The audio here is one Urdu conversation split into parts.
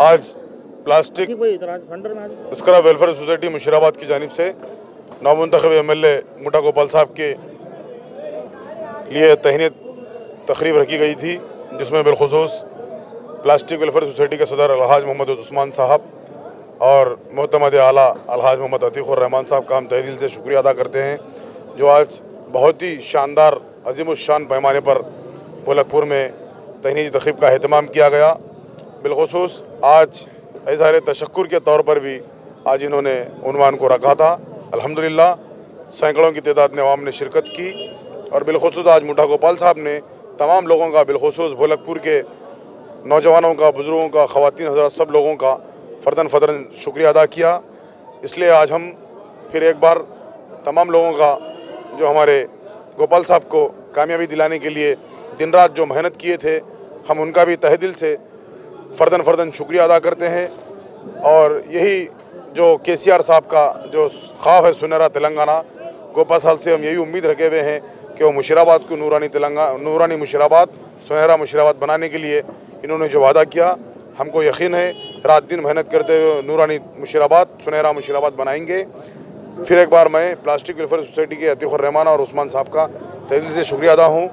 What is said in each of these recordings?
آج plastic اسکرا welfare society Musheerabad کی جانب سے نامنتخب ایم ایل اے موٹا گوپال صاحب کے لیے تہنیت تقریب رکھی گئی تھی جس میں بالخصوص پلاسٹک ویلفیئر سوسائٹی کے صدر الحاج محمد عثمان صاحب اور محتمد اعلیٰ الحاج محمد عطیق الرحمٰن صاحب کا ہم تہ سے شکریہ ادا کرتے ہیں جو آج بہت ہی شاندار عظیم الشان پیمانے پر گولکھپور میں تہنیج جی تقریب کا اہتمام کیا گیا۔ بالخصوص آج اظہار تشکر کے طور پر بھی آج انہوں نے عنوان کو رکھا تھا۔ الحمدللہ، سینکڑوں کی تعداد نے عوام نے شرکت کی اور بالخصوص آج مٹھا گوپال صاحب نے تمام لوگوں کا، بالخصوص بھولکپور کے نوجوانوں کا، بزرگوں کا، خواتین حضرات سب لوگوں کا فردن فردن شکریہ ادا کیا۔ اس لیے آج ہم پھر ایک بار تمام لوگوں کا، جو ہمارے گوپال صاحب کو کامیابی دلانے کے لیے دن رات جو محنت کیے تھے، ہم ان کا بھی تہ دل سے فردن فردن شکریہ ادا کرتے ہیں۔ اور یہی جو کے سی آر صاحب کا جو خواب ہے سنہرا تلنگانہ، گوپا سال سے ہم یہی امید رکھے ہوئے ہیں کہ وہ مشرآباد کو نورانی تلنگا، نورانی مشرآباد، سنہرا مشرآباد بنانے کے لیے انہوں نے جو وعدہ کیا، ہم کو یقین ہے رات دن محنت کرتے ہوئے نورانی مشرابات سنہرا مشرآباد بنائیں گے۔ پھر ایک بار میں پلاسٹک ویلفیئر سوسائٹی کے عطیق الرحمان اور عثمان صاحب کا تحریر سے شکریہ ادا ہوں۔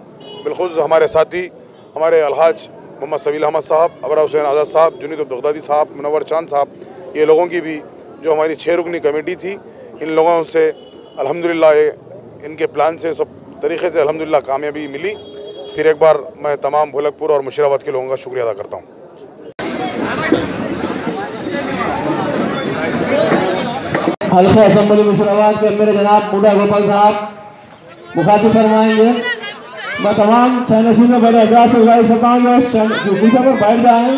بالخصوص ہمارے ساتھی، ہمارے الحاج محمد سبیل احمد صاحب، ابرا حسین آزاد صاحب، جنید البغدادی صاحب، منور چاند صاحب، یہ لوگوں کی بھی جو ہماری چھ رکنی کمیٹی تھی، ان لوگوں سے الحمدللہ ان کے پلان سے سب طریقے سے الحمدللہ کامیابی ملی۔ پھر ایک بار میں تمام بھولک پور اور مشرآباد کے لوگوں کا شکریہ ادا کرتا ہوں۔ حلقہ اسمبلی کے میرے جناب گوپال صاحب، مخاطب فرمائیں گے۔ میں تمام سینسی میں بڑے اجلاس سے گزارش کرتا ہوں کہ گوشہ پر بیٹھ جائیں۔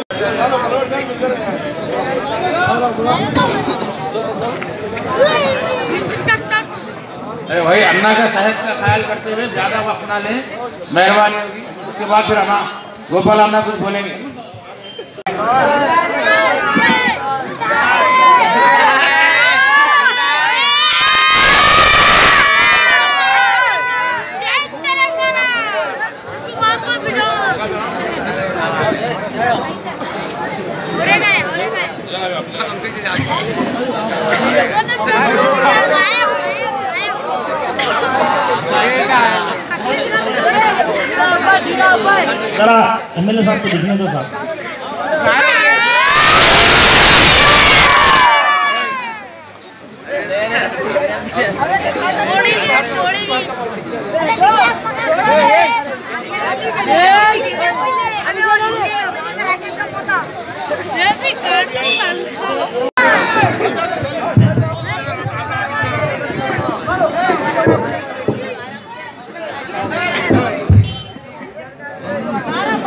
بھائی انا کا صحت کا خیال کرتے ہوئے زیادہ وقت نہ لیں مہربانی ہوگی۔ اس کے بعد پھر انا گوپال انا کچھ بولیں گے۔ ذرا ایم ایل اے صاحب کو دیکھنے دو صاحب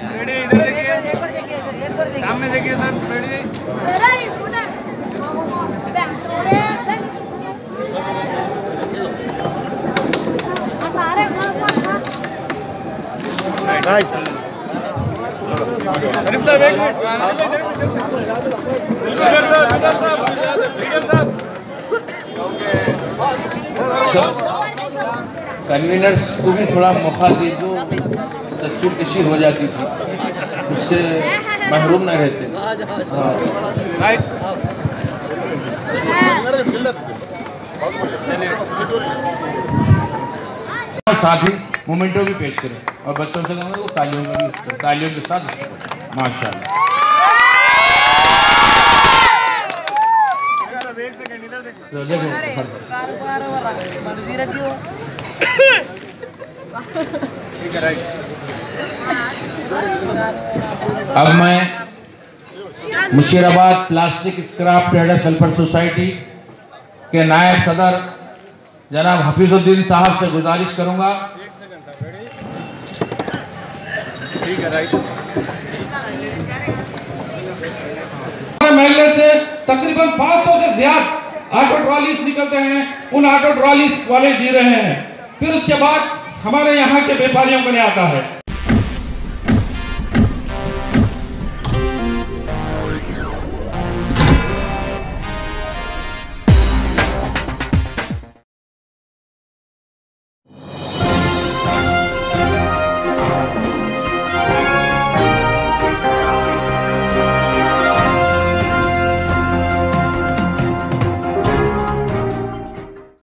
ریڈی ادھر دیکھیے سامنے دیکھیے سر شریف صاحب کنوینرس کو بھی تھوڑا موقع دے دو تکور کشی ہو جاتی تھی۔ اس سے محروم نہ رہتے۔ اور ساتھ ہی مومنٹوں بھی پیش کریں۔ اور بچوں سے کہنا وہ تالیوں میں بھی تالیوں کے ساتھ ماشاء اللہ دیکھو اب میں Musheerabad plastic scrap traders welfare society کے نائب صدر جناب حفیظ الدین صاحب سے گزارش کروں گا۔ محلے سے تقریباً پانچ سو سے زیادہ آٹو ٹرالیز نکلتے ہیں۔ ان آٹو ٹرالیز والے جی رہے ہیں۔ پھر اس کے بعد ہمارے یہاں کے بیپاریوں کو نہیں آتا ہے۔